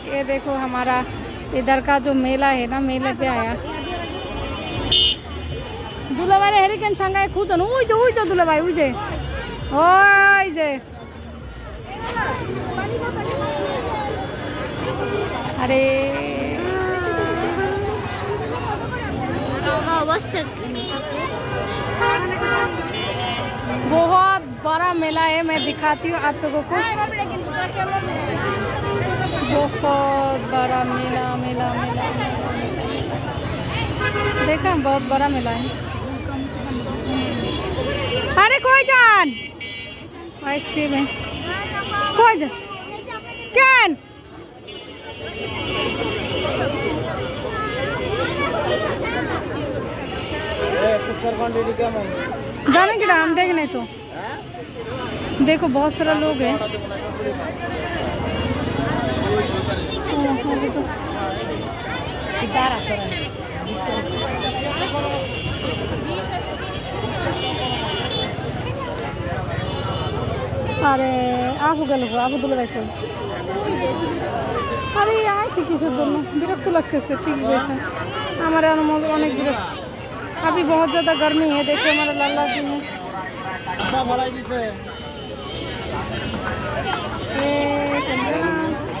लोग ये देखो हमारा इधर का जो मेला है ना मेले पे आया দুলাভাই হেরিকেন সাঙ্গায় খুঁজুন ওই যে ওই যে দুলাভাই ওই যে ওই যে আরে बहुत बड़ा मेला है मैं दिखाती हूँ आप लोगों को बहुत बड़ा मेला मेला मेला देखा बहुत बड़ा मेला है अरे कोई जान। आइसक्रीम है। कोई जान कैन। जाने के नाम देखने तो। देखो, बहुत सारा लोग हैं। আরে আবু গেল গো, আবু দুলে রাখো আরে আইসি কিসের জন্য বিরক্ত লাগতেছে ঠিক বলছে আমার আমার অনেক বিরক্ত अभी बहुत ज़्यादा गर्मी है देखो हमारा लाला जी में আচ্ছা বলাই দিছে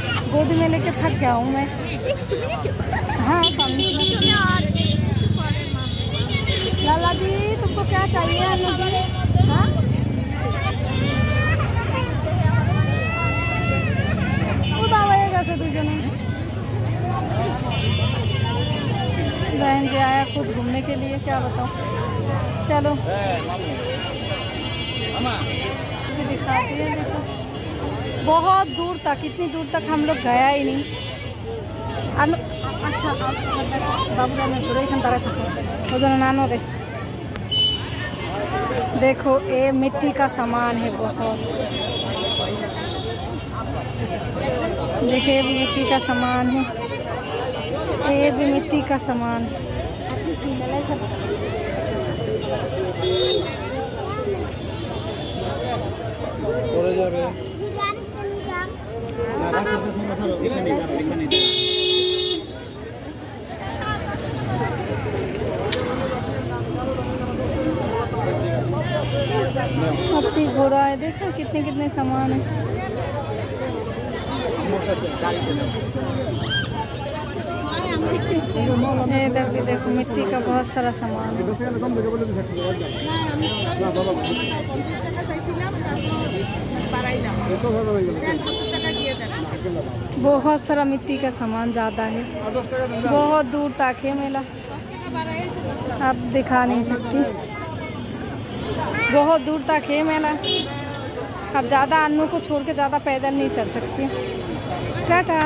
गोदी में लेके थक गया हूँ मैं। हाँ लाला जी तुमको क्या चाहिए जी हाँ? बहन जी आया खुद घूमने के लिए क्या बताओ चलो। दिखाती है देखो। बहुत दूर तक, इतनी दूर तक हम लोग गया ही नहीं। अच्छा बाबू देखो, ये मिट्टी का सामान है बहुत। देखिए, ये भी मिट्टी का सामान है। ये भी मिट्टी का सामान। है हाथी घोड़ा है देखो कितने कितने सामान है। इधर भी देखो मिट्टी का बहुत सारा सामान। है बहुत सारा मिट्टी का सामान ज़्यादा है। बहुत दूर तक है मेला। आप दिखा नहीं सकती। बहुत दूर तक है मेला। अब ज़्यादा अन्नू को छोड़ के ज़्यादा पैदल नहीं चल सकती। टाटा।